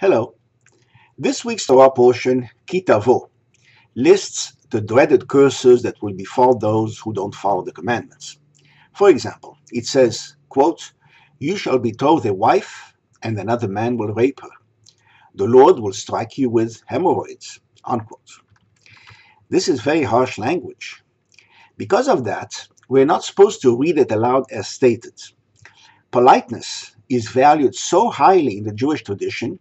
Hello. This week's Torah portion, Ki Tavo, lists the dreaded curses that will befall those who don't follow the commandments. For example, it says, quote, You shall betroth a wife, and another man will rape her. The Lord will strike you with hemorrhoids. Unquote. This is very harsh language. Because of that, we're not supposed to read it aloud as stated. Politeness is valued so highly in the Jewish tradition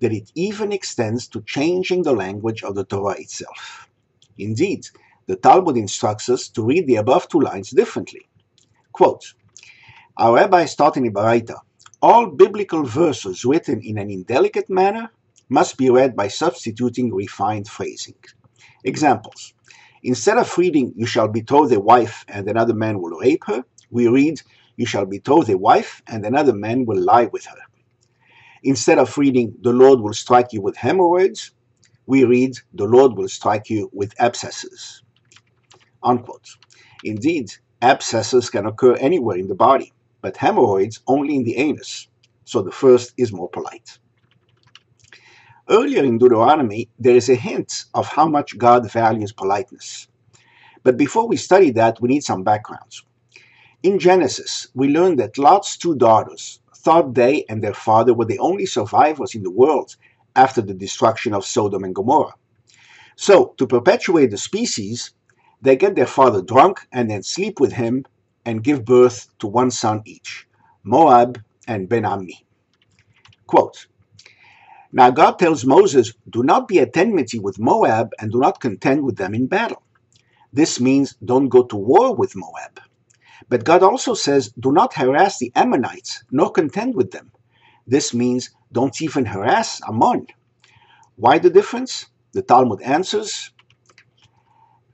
that it even extends to changing the language of the Torah itself. Indeed, the Talmud instructs us to read the above two lines differently. Quote, Our rabbis taught in Baraita, all biblical verses written in an indelicate manner must be read by substituting refined phrasing. Examples. Instead of reading, You shall betroth a wife and another man will rape her, we read, You shall betroth a wife and another man will lie with her. Instead of reading, The Lord will strike you with hemorrhoids, we read, The Lord will strike you with abscesses. Unquote. Indeed, abscesses can occur anywhere in the body, but hemorrhoids only in the anus, so the first is more polite. Earlier in Deuteronomy, there is a hint of how much God values politeness. But before we study that, we need some backgrounds. In Genesis, we learn that Lot's two daughters, thought they and their father were the only survivors in the world after the destruction of Sodom and Gomorrah. So, to perpetuate the species, they get their father drunk and then sleep with him and give birth to one son each, Moab and Ben Ammi. Quote, now God tells Moses, Do not be at enmity with Moab and do not contend with them in battle. This means don't go to war with Moab. But God also says, Do not harass the Ammonites, nor contend with them. This means don't even harass Ammon. Why the difference? The Talmud answers,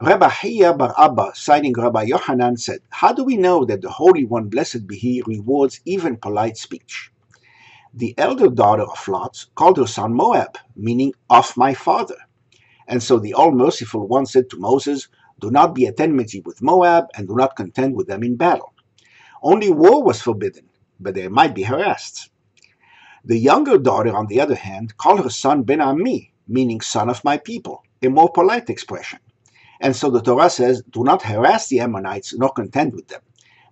Rabbi Hiya bar Abba, citing Rabbi Yohanan, said, How do we know that the Holy One, blessed be He, rewards even polite speech? The elder daughter of Lot called her son Moab, meaning of my father. And so the All Merciful One said to Moses, Do not be at enmity with Moab, and do not contend with them in battle. Only war was forbidden, but they might be harassed. The younger daughter, on the other hand, called her son Ben Ami, meaning son of my people, a more polite expression. And so the Torah says, Do not harass the Ammonites, nor contend with them.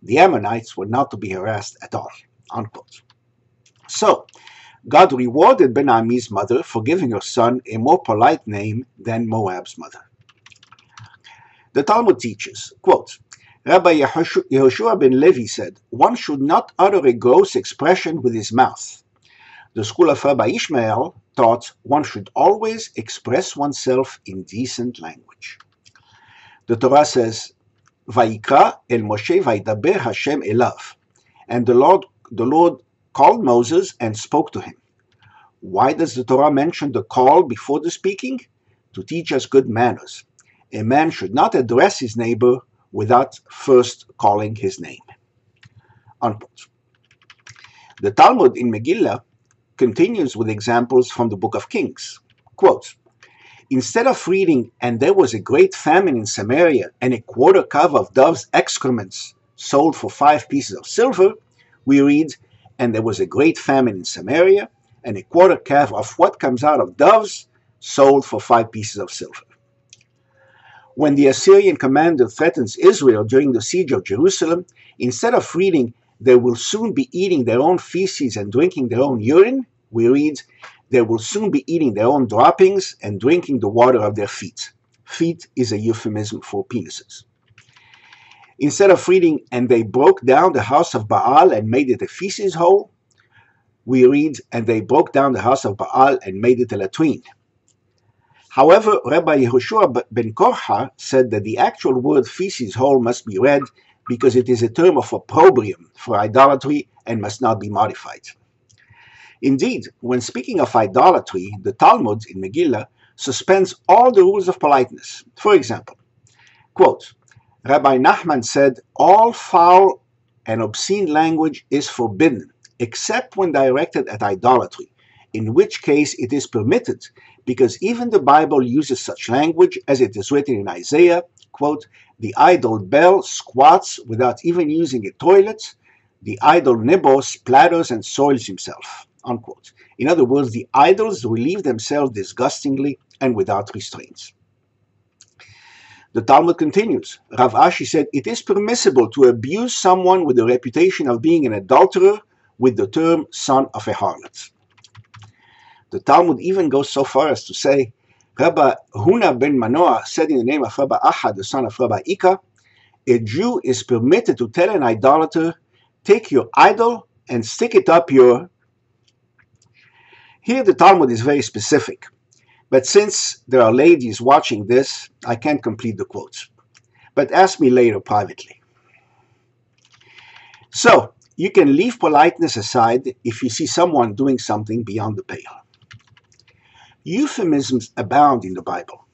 The Ammonites were not to be harassed at all. Unquote. So, God rewarded Ben Ami's mother for giving her son a more polite name than Moab's mother. The Talmud teaches, quote, Rabbi Yehoshua ben Levi said, one should not utter a gross expression with his mouth. The school of Rabbi Ishmael taught one should always express oneself in decent language. The Torah says, Vayikra el Moshe vaydaber Hashem elav. And the Lord, the Lord called Moses and spoke to him. Why does the Torah mention the call before the speaking? To teach us good manners. A man should not address his neighbor without first calling his name. Unquote. The Talmud in Megillah continues with examples from the book of Kings. Quote, Instead of reading, and there was a great famine in Samaria, and a quarter calf of dove's excrements sold for five pieces of silver, we read, and there was a great famine in Samaria, and a quarter calf of what comes out of doves sold for five pieces of silver. When the Assyrian commander threatens Israel during the siege of Jerusalem, instead of reading, they will soon be eating their own feces and drinking their own urine, we read, they will soon be eating their own droppings and drinking the water of their feet. Feet is a euphemism for penises. Instead of reading, and they broke down the house of Baal and made it a feces hole, we read, and they broke down the house of Baal and made it a latrine. However, Rabbi Yehoshua ben Korcha said that the actual word feces hole must be read because it is a term of opprobrium for idolatry and must not be modified. Indeed, when speaking of idolatry, the Talmud in Megillah suspends all the rules of politeness. For example, quote, Rabbi Nachman said, all foul and obscene language is forbidden, except when directed at idolatry, in which case it is permitted, because even the Bible uses such language as it is written in Isaiah, quote, the idol Bel squats without even using a toilet, the idol Nebo splatters and soils himself, unquote. In other words, the idols relieve themselves disgustingly and without restraints. The Talmud continues. Rav Ashi said, It is permissible to abuse someone with the reputation of being an adulterer with the term son of a harlot. The Talmud even goes so far as to say, Rabbi Huna ben Manoah said in the name of Rabbi Ahad, the son of Rabbi Ika, a Jew is permitted to tell an idolater, take your idol and stick it up your. Here the Talmud is very specific, but since there are ladies watching this, I can't complete the quotes. But ask me later privately. So, you can leave politeness aside if you see someone doing something beyond the pale. Euphemisms abound in the Bible.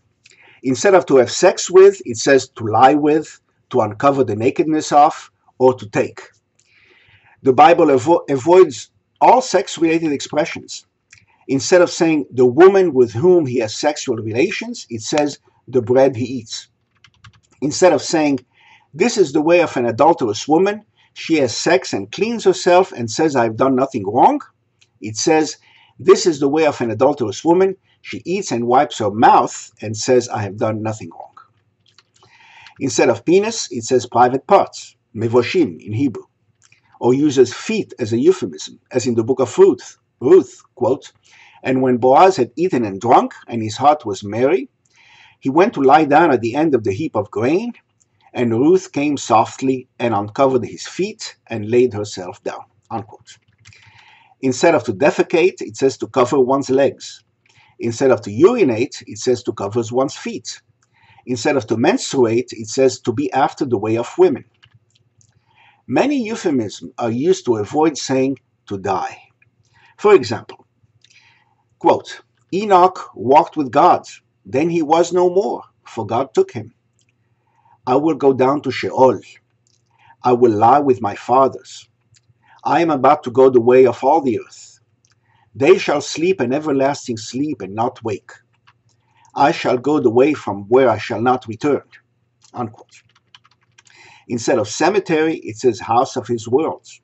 Instead of to have sex with, it says to lie with, to uncover the nakedness of, or to take. The Bible avo avoids all sex related expressions. Instead of saying the woman with whom he has sexual relations, it says the bread he eats. Instead of saying this is the way of an adulterous woman, she has sex and cleans herself and says I've done nothing wrong, it says this is the way of an adulterous woman, she eats and wipes her mouth and says I have done nothing wrong. Instead of penis, it says private parts, mevoshim in Hebrew, or uses feet as a euphemism, as in the book of Ruth. Ruth, quote, and when Boaz had eaten and drunk, and his heart was merry, he went to lie down at the end of the heap of grain, and Ruth came softly and uncovered his feet and laid herself down. Unquote. Instead of to defecate, it says to cover one's legs. Instead of to urinate, it says to cover one's feet. Instead of to menstruate, it says to be after the way of women. Many euphemisms are used to avoid saying to die. For example, quote, Enoch walked with God, then he was no more, for God took him. I will go down to Sheol. I will lie with my fathers. I am about to go the way of all the earth. They shall sleep an everlasting sleep and not wake. I shall go the way from where I shall not return. Unquote. Instead of cemetery, it says house of his worlds,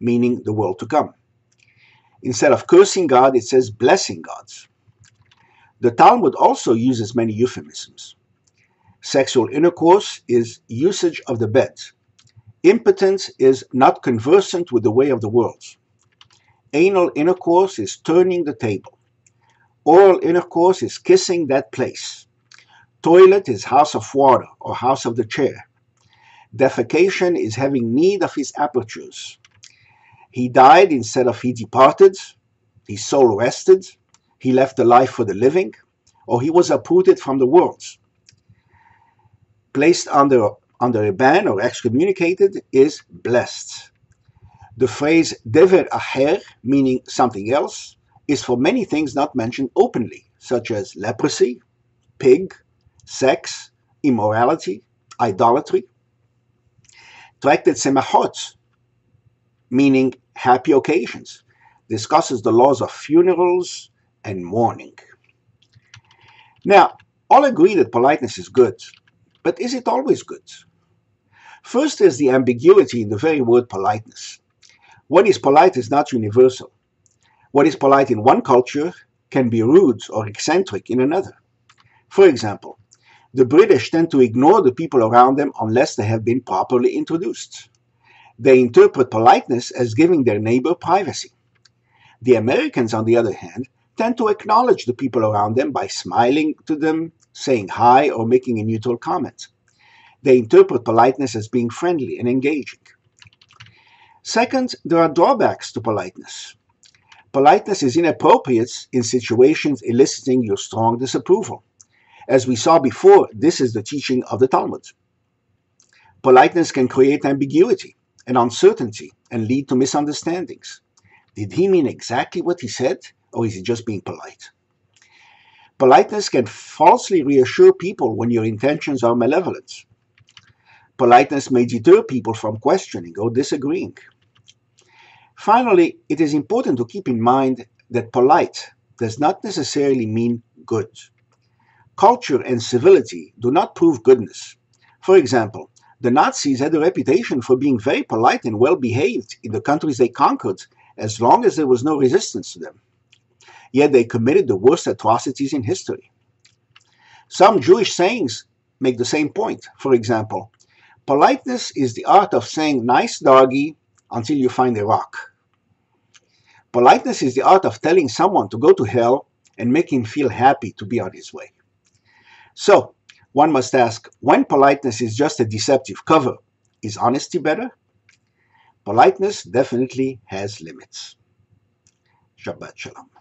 meaning the world to come. Instead of cursing God, it says blessing gods. The Talmud also uses many euphemisms. Sexual intercourse is usage of the bed. Impotence is not conversant with the way of the world. Anal intercourse is turning the table. Oral intercourse is kissing that place. Toilet is house of water or house of the chair. Defecation is having need of his apertures. He died instead of he departed. His soul rested. He left the life for the living, or he was uprooted from the world. Placed under, under a ban or excommunicated is blessed. The phrase dever aher, meaning something else, is for many things not mentioned openly, such as leprosy, pig, sex, immorality, idolatry. Tractate Semachot, meaning happy occasions, discusses the laws of funerals and mourning. Now, all agree that politeness is good, but is it always good? First, there's the ambiguity in the very word politeness. What is polite is not universal. What is polite in one culture can be rude or eccentric in another. For example, the British tend to ignore the people around them unless they have been properly introduced. They interpret politeness as giving their neighbor privacy. The Americans, on the other hand, tend to acknowledge the people around them by smiling to them, saying hi, or making a neutral comment. They interpret politeness as being friendly and engaging. Second, there are drawbacks to politeness. Politeness is inappropriate in situations eliciting your strong disapproval. As we saw before, this is the teaching of the Talmud. Politeness can create ambiguity and uncertainty and lead to misunderstandings. Did he mean exactly what he said, or is he just being polite? Politeness can falsely reassure people when your intentions are malevolent. Politeness may deter people from questioning or disagreeing. Finally, it is important to keep in mind that polite does not necessarily mean good. Culture and civility do not prove goodness. For example, the Nazis had a reputation for being very polite and well behaved in the countries they conquered, as long as there was no resistance to them. Yet they committed the worst atrocities in history. Some Jewish sayings make the same point. For example, politeness is the art of saying nice doggy until you find a rock. Politeness is the art of telling someone to go to hell and make him feel happy to be on his way. So, one must ask, when politeness is just a deceptive cover, is honesty better? Politeness definitely has limits. Shabbat Shalom.